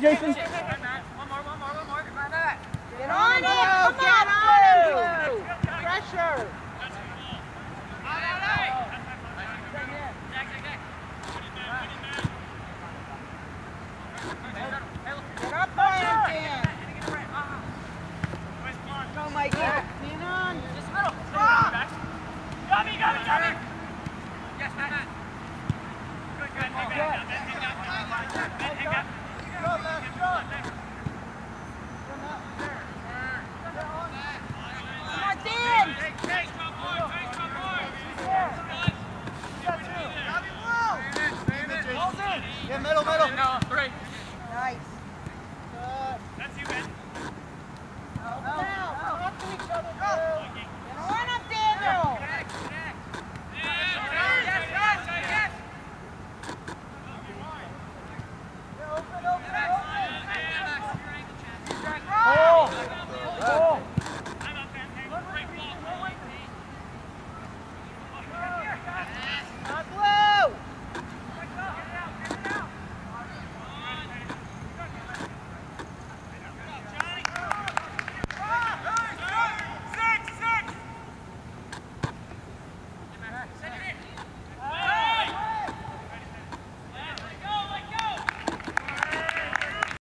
Jason. One more, one more, one more. Get. Get on it. Come on, Blue. On. Just middle. Stop. Got me, got me, got me. Yes, Matt. Good, good, good, good. Melo, melo.